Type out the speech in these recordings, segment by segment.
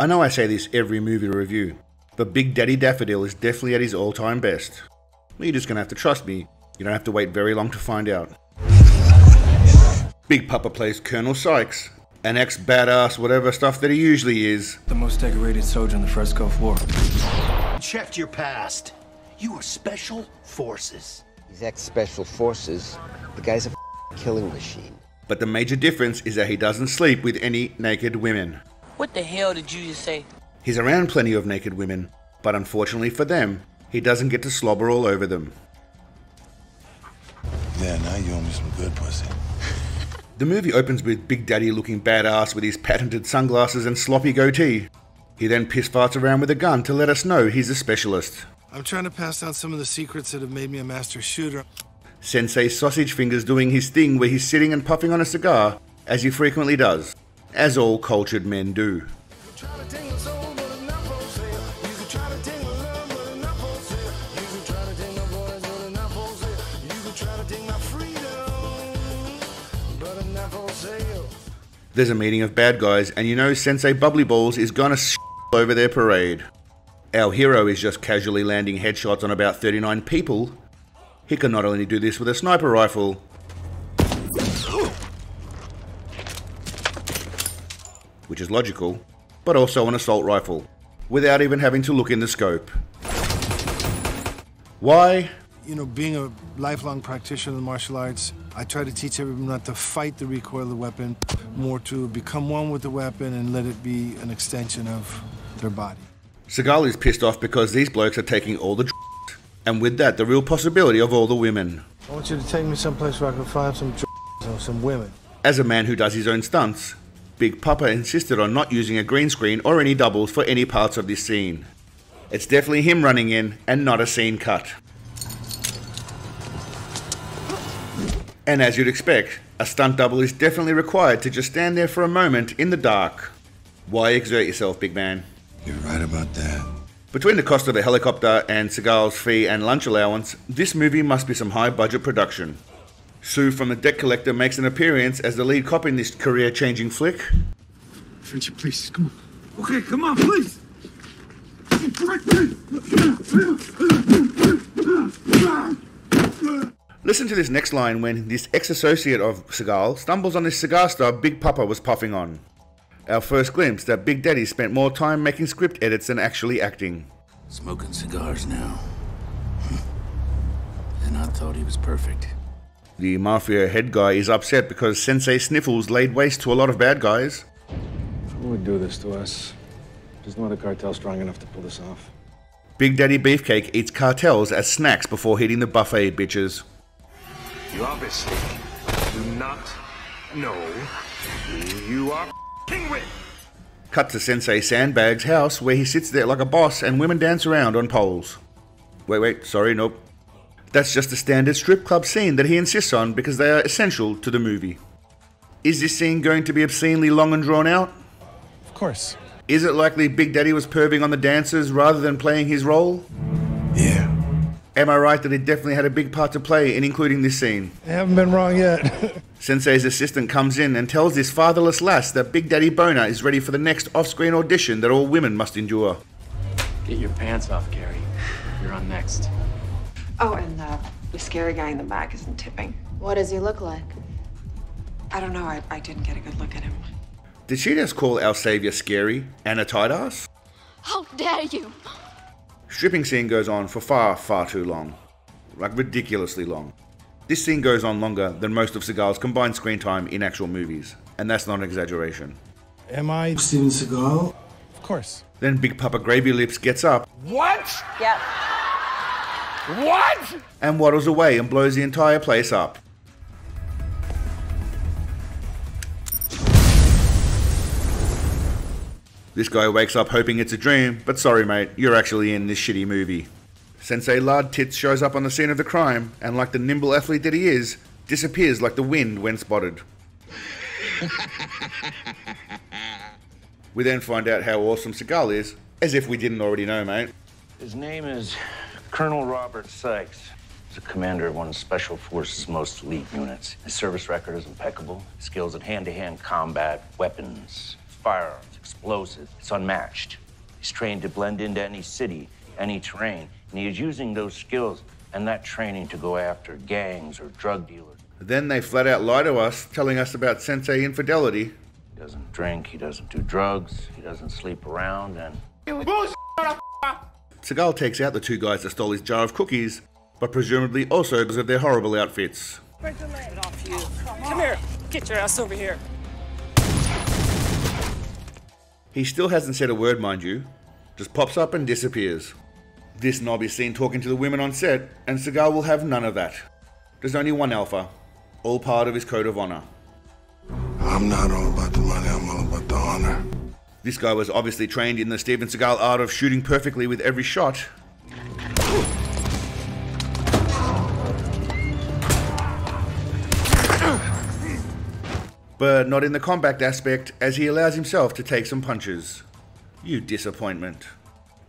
I know I say this every movie review, but Big Daddy Daffodil is definitely at his all time best. You're just gonna have to trust me, you don't have to wait very long to find out. Big Papa plays Colonel Sykes, an ex badass, whatever stuff that he usually is. The most decorated soldier in the first Gulf War. Checked your past. You are special forces. He's ex-special forces. The guy's a killing machine. But the major difference is that he doesn't sleep with any naked women. What the hell did you just say? He's around plenty of naked women, but unfortunately for them, he doesn't get to slobber all over them. Yeah, now you owe me some good pussy. The movie opens with Big Daddy looking badass with his patented sunglasses and sloppy goatee. He then piss farts around with a gun to let us know he's a specialist. I'm trying to pass down some of the secrets that have made me a master shooter. Sensei Sausage Fingers doing his thing where he's sitting and puffing on a cigar, as he frequently does, as all cultured men do. There's a meeting of bad guys, and you know Sensei Bubbly Balls is gonna sh- over their parade. Our hero is just casually landing headshots on about 39 people. He can not only do this with a sniper rifle, which is logical, but also an assault rifle, without even having to look in the scope. Why? You know, being a lifelong practitioner of the martial arts, I try to teach everyone not to fight the recoil of the weapon, more to become one with the weapon and let it be an extension of their body. Seagal is pissed off because these blokes are taking all the and with that, the real possibility of all the women. I want you to take me someplace where I can find some or some women. As a man who does his own stunts, Big Papa insisted on not using a green screen or any doubles for any parts of this scene. It's definitely him running in and not a scene cut. And as you'd expect, a stunt double is definitely required to just stand there for a moment in the dark. Why exert yourself, big man? You're right about that. Between the cost of the helicopter and Seagal's fee and lunch allowance, this movie must be some high budget production. Sue from the Debt Collector makes an appearance as the lead cop in this career changing flick. Frenchie, please, come on. Okay, come on, please. Listen to this next line when this ex associate of Seagal stumbles on this cigar stub Big Papa was puffing on. Our first glimpse that Big Daddy spent more time making script edits than actually acting. Smoking cigars now. and I thought he was perfect. The mafia head guy is upset because Sensei Sniffles laid waste to a lot of bad guys. Who would do this to us? There's no other cartel strong enough to pull this off. Big Daddy Beefcake eats cartels as snacks before hitting the buffet, bitches. You obviously do not know who you are f***ing with. Cut to Sensei Sandbag's house where he sits there like a boss and women dance around on poles. Wait, wait, sorry, nope. That's just a standard strip club scene that he insists on because they are essential to the movie. Is this scene going to be obscenely long and drawn out? Of course. Is it likely Big Daddy was perving on the dancers rather than playing his role? Yeah. Am I right that he definitely had a big part to play in including this scene? I haven't been wrong yet. Sensei's assistant comes in and tells this fatherless lass that Big Daddy Boner is ready for the next off screen audition that all women must endure. Get your pants off, Gary. You're on next. Oh, and uh, the scary guy in the back isn't tipping. What does he look like? I don't know. I, I didn't get a good look at him. Did she just call our savior scary and a tight ass? How dare you! Stripping scene goes on for far, far too long. Like ridiculously long. This scene goes on longer than most of Seagal's combined screen time in actual movies, and that's not an exaggeration. Am I Steven Seagal? Of course. Then Big Papa Gravy Lips gets up What? Yep. What? and waddles away and blows the entire place up. This guy wakes up hoping it's a dream, but sorry mate, you're actually in this shitty movie. Sensei Lard Tits shows up on the scene of the crime, and like the nimble athlete that he is, disappears like the wind when spotted. we then find out how awesome Seagal is, as if we didn't already know, mate. His name is Colonel Robert Sykes. He's a commander of one of Special Forces' most elite units. His service record is impeccable. Skills in hand-to-hand combat, weapons, firearms, explosives. It's unmatched. He's trained to blend into any city, any terrain, and he is using those skills and that training to go after gangs or drug dealers. Then they flat out lie to us, telling us about sensei infidelity. He doesn't drink, he doesn't do drugs, he doesn't sleep around, and Seagal takes out the two guys that stole his jar of cookies, but presumably also because of their horrible outfits. Get off you. Come here. Get your ass over here. He still hasn't said a word, mind you, just pops up and disappears. This knob is seen talking to the women on set, and Seagal will have none of that. There's only one alpha, all part of his code of honor. I'm not all about the money, I'm all about the honor. This guy was obviously trained in the Steven Seagal art of shooting perfectly with every shot. But not in the combat aspect, as he allows himself to take some punches. You disappointment.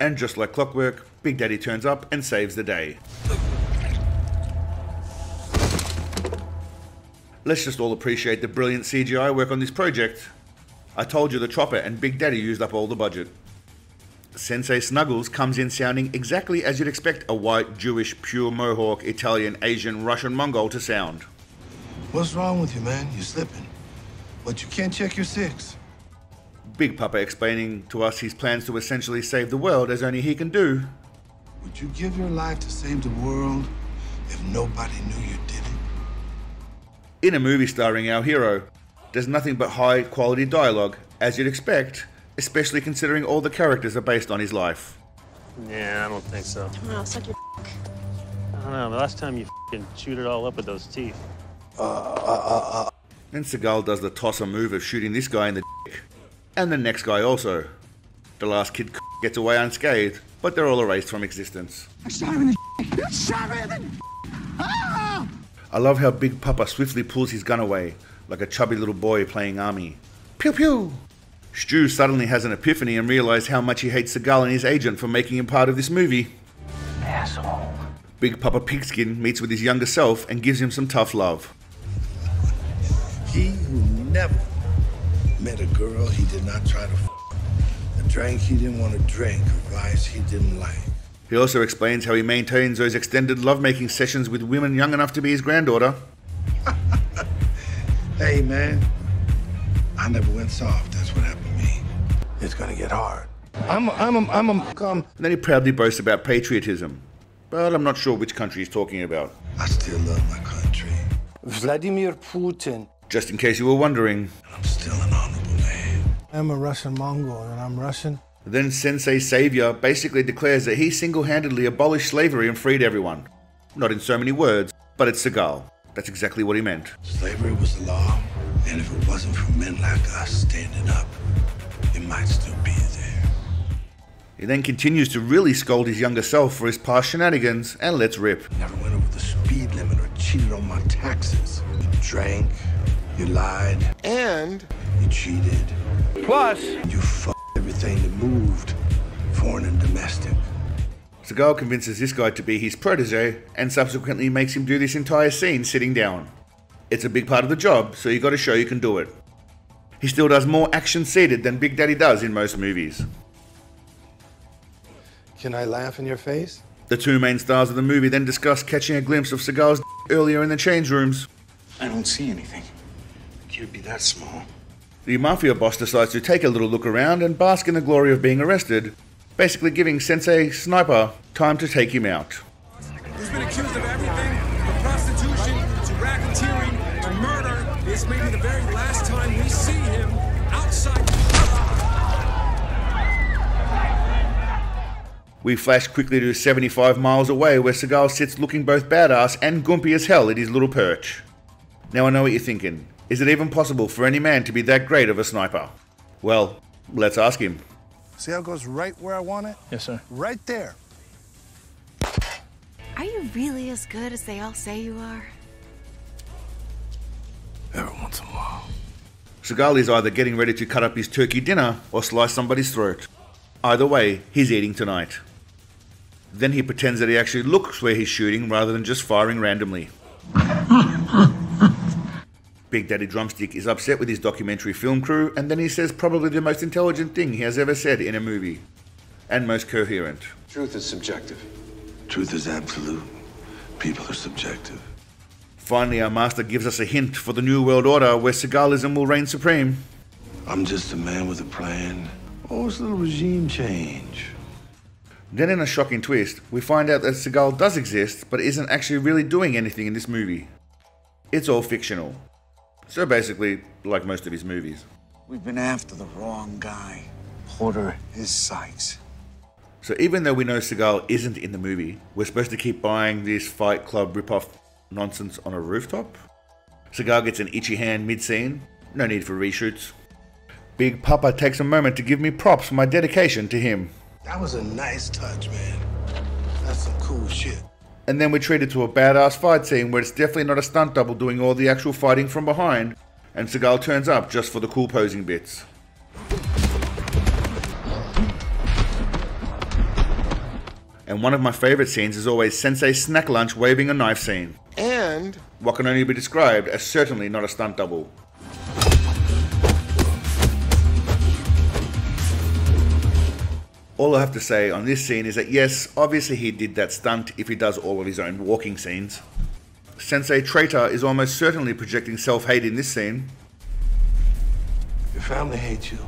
And just like clockwork, Big Daddy turns up and saves the day. Let's just all appreciate the brilliant CGI work on this project. I told you the chopper and Big Daddy used up all the budget. Sensei Snuggles comes in sounding exactly as you'd expect a white, Jewish, pure Mohawk, Italian, Asian, Russian, Mongol to sound. What's wrong with you, man? You're slipping. But you can't check your six. Big Papa explaining to us his plans to essentially save the world as only he can do. Would you give your life to save the world if nobody knew you did it? In a movie starring our hero, there's nothing but high quality dialogue, as you'd expect, especially considering all the characters are based on his life. Yeah, I don't think so. Well, suck your I don't know. The last time you fing chewed it all up with those teeth. Then Seagal does the tosser move of shooting this guy in the dick, and the next guy also. The last kid gets away unscathed, but they're all erased from existence. I shot him in the shot him in the ah! I love how Big Papa swiftly pulls his gun away, like a chubby little boy playing army. Pew pew! Stu suddenly has an epiphany and realizes how much he hates Seagal and his agent for making him part of this movie. asshole. Big Papa Pigskin meets with his younger self and gives him some tough love. He who never met a girl he did not try to f- a drink he didn't want to drink, a vice he didn't like. He also explains how he maintains those extended lovemaking sessions with women young enough to be his granddaughter. Hey, man, I never went soft. That's what happened to me. It's gonna get hard. I'm a, I'm a, I'm a, um, And then he proudly boasts about patriotism. But I'm not sure which country he's talking about. I still love my country. Vladimir Putin. Just in case you were wondering. I'm still an honorable man. I'm a Russian Mongol, and I'm Russian. Then Sensei Savior basically declares that he single handedly abolished slavery and freed everyone. Not in so many words, but it's Seagal. That's exactly what he meant. Slavery was the law, and if it wasn't for men like us standing up, it might still be there. He then continues to really scold his younger self for his past shenanigans and lets rip. Never went over the speed limit or cheated on my taxes. You drank, you lied, And you cheated. plus, You fucked everything that moved, foreign and domestic. Seagal convinces this guy to be his protege and subsequently makes him do this entire scene sitting down. It's a big part of the job, so you gotta show you can do it. He still does more action seated than Big Daddy does in most movies. Can I laugh in your face? The two main stars of the movie then discuss catching a glimpse of Seagal's earlier in the change rooms. I don't see anything. Can't be that small. The mafia boss decides to take a little look around and bask in the glory of being arrested, basically giving Sensei Sniper time to take him out. He's been accused of everything from prostitution to racketeering to murder. This may be the very last time we see him outside. We flash quickly to 75 miles away where Seagal sits looking both badass and gumpy as hell at his little perch. Now I know what you're thinking. Is it even possible for any man to be that great of a sniper? Well, let's ask him. See how it goes right where I want it? Yes, sir. Right there. Are you really as good as they all say you are? Every once in a while. Seagal is either getting ready to cut up his turkey dinner or slice somebody's throat. Either way, he's eating tonight. Then he pretends that he actually looks where he's shooting rather than just firing randomly. Big Daddy Drumstick is upset with his documentary film crew, and then he says probably the most intelligent thing he has ever said in a movie. And most coherent. Truth is subjective. Truth is absolute. People are subjective. Finally, our master gives us a hint for the New World Order where Seagalism will reign supreme. I'm just a man with a plan. Oh, it's a little regime change. Then, in a shocking twist, we find out that Seagal does exist, but isn't actually really doing anything in this movie. It's all fictional. So basically, like most of his movies. We've been after the wrong guy. Porter is Sykes. So even though we know Seagal isn't in the movie, we're supposed to keep buying this Fight Club ripoff nonsense on a rooftop? Seagal gets an itchy hand mid-scene. No need for reshoots. Big Papa takes a moment to give me props for my dedication to him. That was a nice touch, man. That's some cool shit. And then we're treated to a badass fight scene where it's definitely not a stunt double doing all the actual fighting from behind, and Seagal turns up just for the cool posing bits. And one of my favorite scenes is always Sensei Snack Lunch waving a knife scene. And what can only be described as certainly not a stunt double. All I have to say on this scene is that yes, obviously he did that stunt if he does all of his own walking scenes. Sensei Traitor is almost certainly projecting self-hate in this scene. Your family hates you.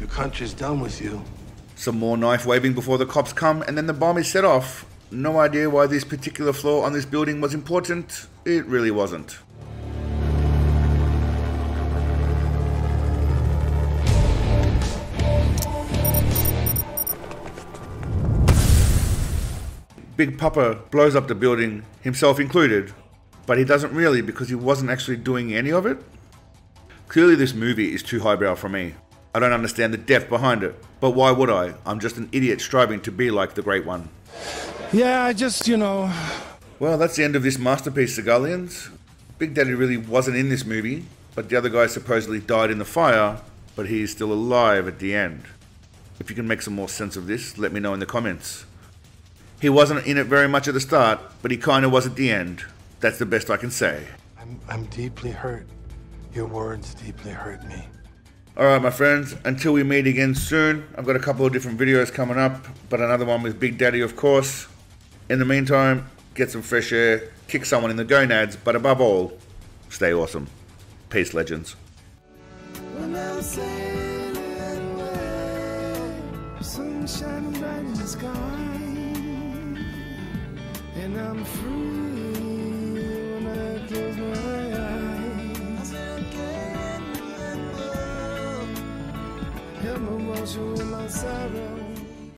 Your country's done with you. Some more knife waving before the cops come, and then the bomb is set off. No idea why this particular floor on this building was important. It really wasn't. Big Papa blows up the building, himself included, but he doesn't really because he wasn't actually doing any of it. Clearly, this movie is too highbrow for me. I don't understand the depth behind it, but why would I? I'm just an idiot striving to be like the Great One. Yeah, I just, you know. Well, that's the end of this masterpiece, Seagalians. Big Daddy really wasn't in this movie, but the other guy supposedly died in the fire, but he's still alive at the end. If you can make some more sense of this, let me know in the comments. He wasn't in it very much at the start, but he kind of was at the end. That's the best I can say. I'm, I'm deeply hurt. Your words deeply hurt me. Alright, my friends, until we meet again soon, I've got a couple of different videos coming up, but another one with Big Daddy, of course. In the meantime, get some fresh air, kick someone in the gonads, but above all, stay awesome. Peace, legends. Sunshine bright in the sky and I'm free when I close my eyes. Help me wash away my sorrow.